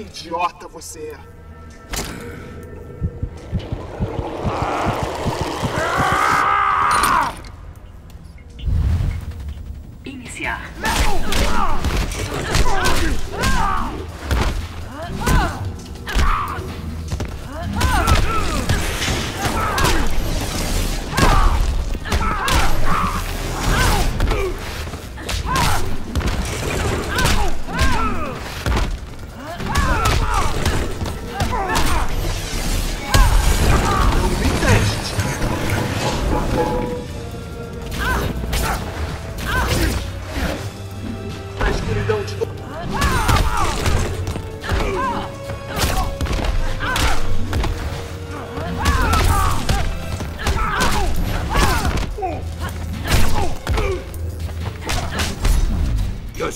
Que idiota você é.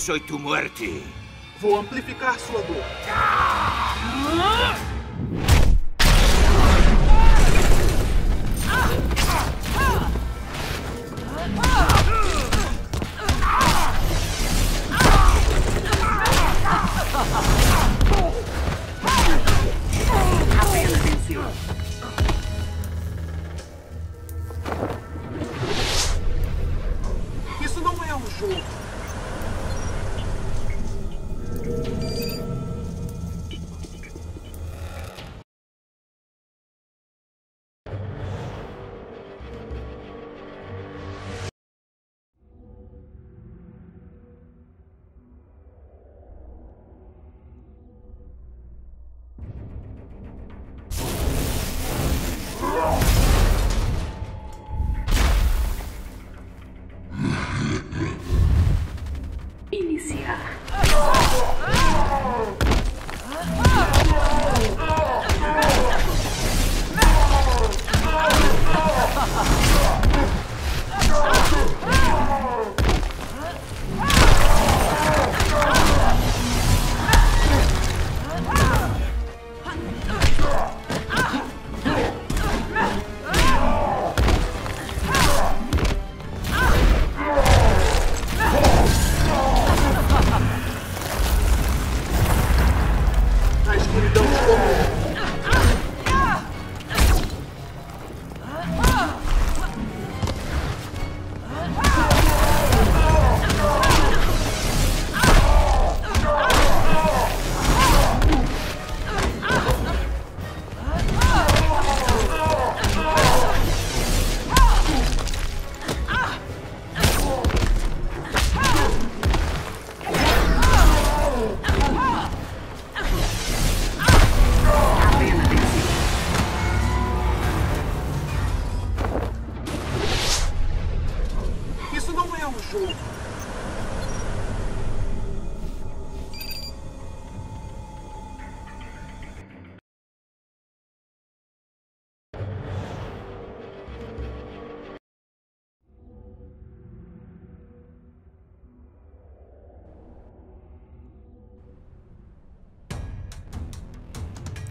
18 morte. Vou amplificar sua dor. Ah!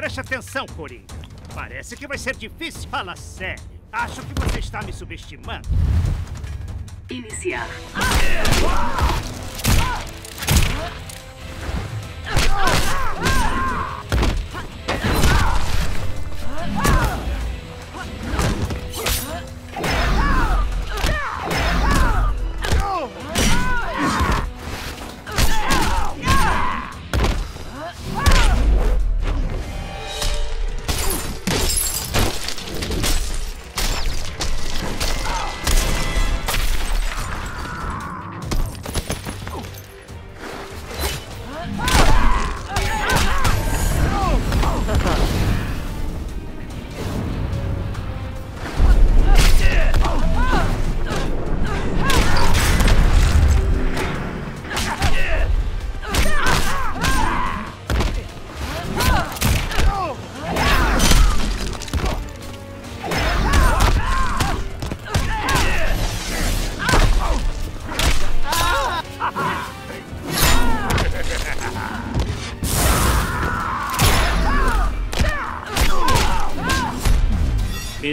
Preste atenção, Coringa. Parece que vai ser difícil. Fala sério. Acho que você está me subestimando. Iniciar. Me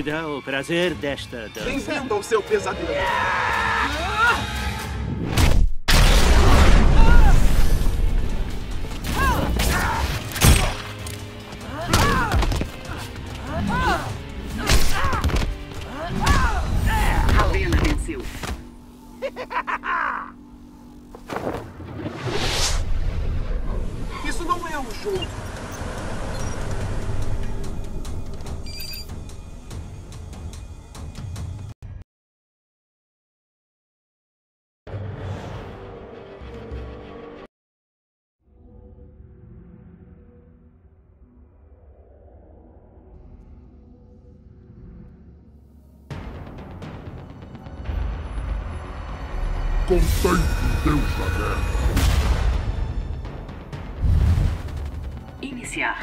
vida, o prazer desta dança. Bem-vindo ao seu pesadelo. Alena venceu. Isso não é um jogo. Contemple o Deus da Guerra. Iniciar.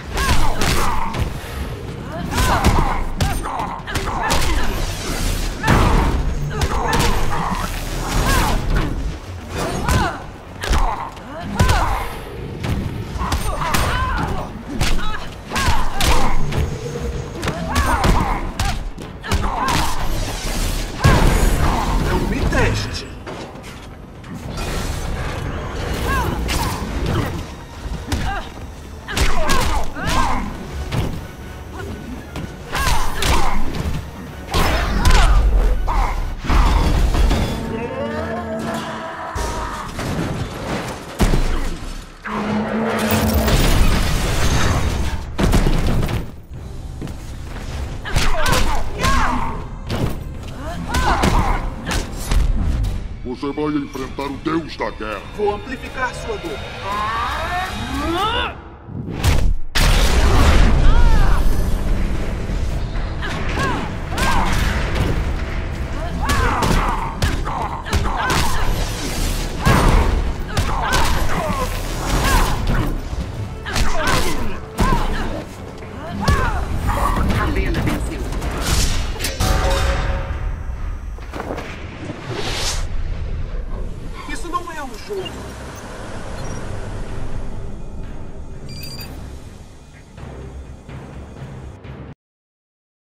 Você vai enfrentar o Deus da Guerra. Vou amplificar sua dor. Ravena